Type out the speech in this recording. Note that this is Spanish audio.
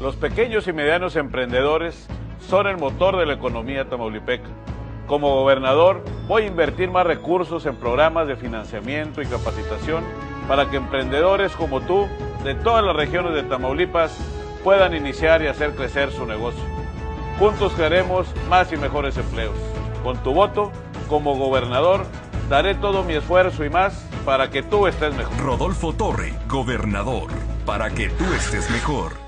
Los pequeños y medianos emprendedores son el motor de la economía tamaulipeca. Como gobernador voy a invertir más recursos en programas de financiamiento y capacitación para que emprendedores como tú de todas las regiones de Tamaulipas puedan iniciar y hacer crecer su negocio. Juntos crearemos más y mejores empleos. Con tu voto, como gobernador, daré todo mi esfuerzo y más para que tú estés mejor. Rodolfo Torre, gobernador, para que tú estés mejor.